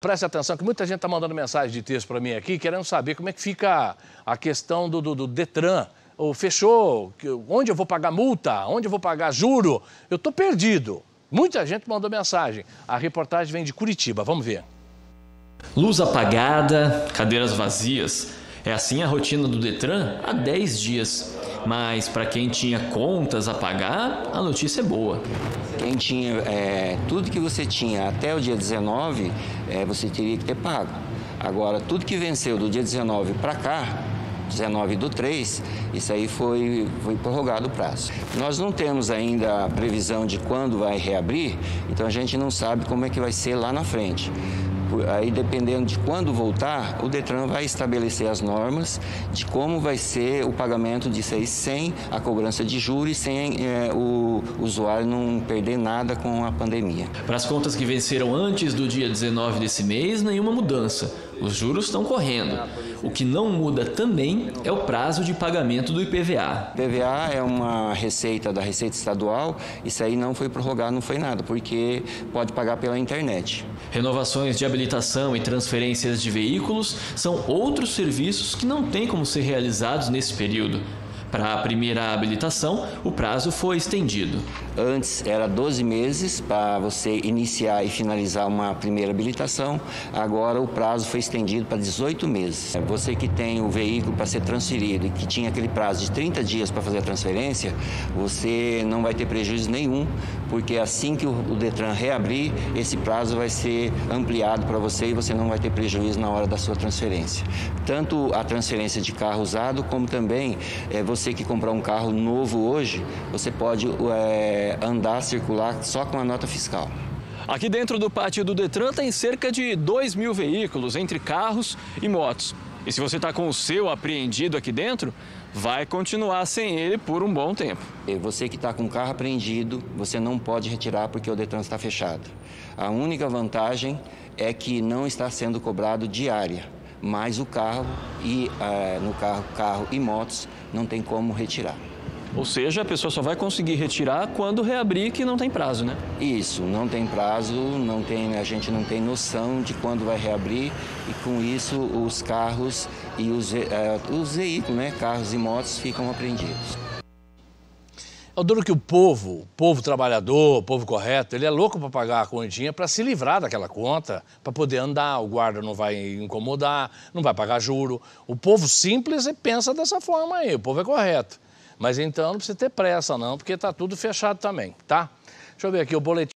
Preste atenção que muita gente está mandando mensagem de texto para mim aqui, querendo saber como é que fica a questão do, do, do Detran. Ou fechou, onde eu vou pagar multa, onde eu vou pagar juro. Eu estou perdido. Muita gente mandou mensagem. A reportagem vem de Curitiba, vamos ver. Luz apagada, cadeiras vazias. É assim a rotina do Detran há 10 dias. Mas para quem tinha contas a pagar, a notícia é boa. Quem tinha é, tudo que você tinha até o dia 19, é, você teria que ter pago. Agora, tudo que venceu do dia 19 para cá, 19 do 3, isso aí foi, foi prorrogado o prazo. Nós não temos ainda a previsão de quando vai reabrir, então a gente não sabe como é que vai ser lá na frente. Aí, dependendo de quando voltar, o Detran vai estabelecer as normas de como vai ser o pagamento disso aí sem a cobrança de juros, sem é, o usuário não perder nada com a pandemia. Para as contas que venceram antes do dia 19 desse mês, nenhuma mudança. Os juros estão correndo. O que não muda também é o prazo de pagamento do IPVA. IPVA é uma receita da Receita Estadual, isso aí não foi prorrogado, não foi nada, porque pode pagar pela internet. Renovações de habilitação e transferências de veículos são outros serviços que não têm como ser realizados nesse período. Para a primeira habilitação, o prazo foi estendido. Antes era 12 meses para você iniciar e finalizar uma primeira habilitação, agora o prazo foi estendido para 18 meses. Você que tem o veículo para ser transferido e que tinha aquele prazo de 30 dias para fazer a transferência, você não vai ter prejuízo nenhum, porque assim que o Detran reabrir, esse prazo vai ser ampliado para você e você não vai ter prejuízo na hora da sua transferência. Tanto a transferência de carro usado, como também é, você você que comprar um carro novo hoje, você pode é, andar, circular só com a nota fiscal. Aqui dentro do pátio do Detran tem cerca de 2 mil veículos, entre carros e motos. E se você está com o seu apreendido aqui dentro, vai continuar sem ele por um bom tempo. E você que está com o carro apreendido, você não pode retirar porque o Detran está fechado. A única vantagem é que não está sendo cobrado diária mas o carro e é, no carro, carro e motos não tem como retirar. Ou seja, a pessoa só vai conseguir retirar quando reabrir, que não tem prazo, né? Isso, não tem prazo, não tem, a gente não tem noção de quando vai reabrir e com isso os carros e os, é, os veículos, né, carros e motos ficam apreendidos. É o duro que o povo, povo trabalhador, povo correto, ele é louco para pagar a continha para se livrar daquela conta, para poder andar, o guarda não vai incomodar, não vai pagar juro. O povo simples pensa dessa forma aí, o povo é correto. Mas então não precisa ter pressa não, porque está tudo fechado também, tá? Deixa eu ver aqui o boletim.